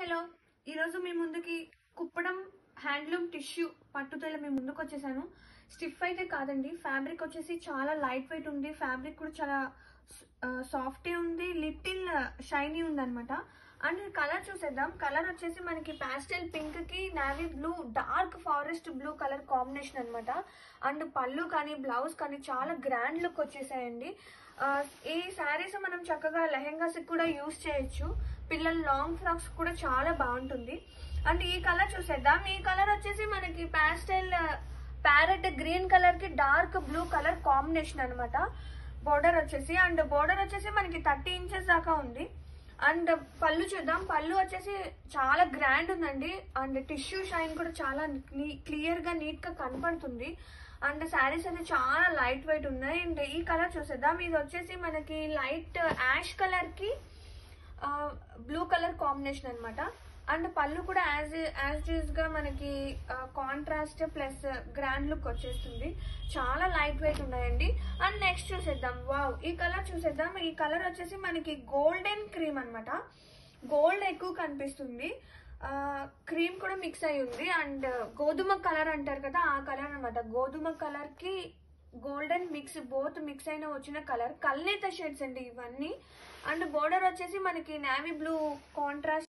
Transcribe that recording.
Hello ఈరోజు మీ ముందుకి Kuppadam handloom tissue పట్టుదల మీ ముందుకు వచ్చేసాను. స్టిఫ్ అయితే కాదండి ఫ్యాబ్రిక్ వచ్చేసి చాలా లైట్ వెయిట్ ఉంది ఫ్యాబ్రిక్ కూడా చాలా సాఫ్టే ఉంది లిటిల్ షైనీ ఉంది అనమాట అండ్ కలర్ చూసేద్దాం. కలర్ వచ్చేసి మనకి పాస్టల్ పింక్కి navy blue dark forest blue colour combination అనమాట అండ్ పళ్ళు కానీ బ్లౌజ్ కానీ చాలా గ్రాండ్ లుక్ వచ్చేసాయండి. ఈ శారీస్ మనం చక్కగా లెహెంగాస్ కూడా యూస్ చేయొచ్చు. పిల్లల లాంగ్ ఫ్రాక్స్ కూడా చాలా బాగుంటుంది. అండ్ ఈ కలర్ చూసేద్దాం. ఈ కలర్ వచ్చేసి మనకి పాస్టల్ ప్యారెట్ గ్రీన్ కలర్కి డార్క్ బ్లూ కలర్ కాంబినేషన్ అనమాట బోర్డర్ వచ్చేసి అండ్ బోర్డర్ వచ్చేసి మనకి థర్టీ ఇంచెస్ దాకా ఉంది. అండ్ పళ్ళు చూద్దాం. పళ్ళు వచ్చేసి చాలా గ్రాండ్ ఉందండి. అండ్ టిష్యూ షైన్ కూడా చాలా క్లియర్గా నీట్గా కనపడుతుంది. అండ్ శారీస్ అయితే చాలా లైట్ వెయిట్ ఉన్నాయి. అండ్ ఈ కలర్ చూసేద్దాం. ఇది వచ్చేసి మనకి లైట్ యాష్ కలర్కి బ్లూ కలర్ కాంబినేషన్ అనమాట అండ్ పళ్ళు కూడా యాజ్ యాజ్ యూజ్గా మనకి కాంట్రాస్ట్ ప్లస్ గ్రాండ్ లుక్ వచ్చేస్తుంది. చాలా లైట్ వెయిట్ ఉన్నాయండి. అండ్ నెక్స్ట్ చూసేద్దాం. వావ్ ఈ కలర్ చూసేద్దాం. ఈ కలర్ వచ్చేసి మనకి గోల్డెన్ క్రీమ్ అన్నమాట. గోల్డ్ ఎక్కువ కనిపిస్తుంది. క్రీమ్ కూడా మిక్స్ అయి ఉంది. అండ్ గోధుమ కలర్ అంటారు కదా ఆ కలర్ అనమాట గోధుమ కలర్కి గోల్డెన్ మిక్స్ బోత్ మిక్స్ అయిన వచ్చిన కలర్. కల్నేత షేడ్స్ అండి ఇవన్నీ. అండ్ బోర్డర్ వచ్చేసి మనకి నావీ బ్లూ కాంట్రాస్ట్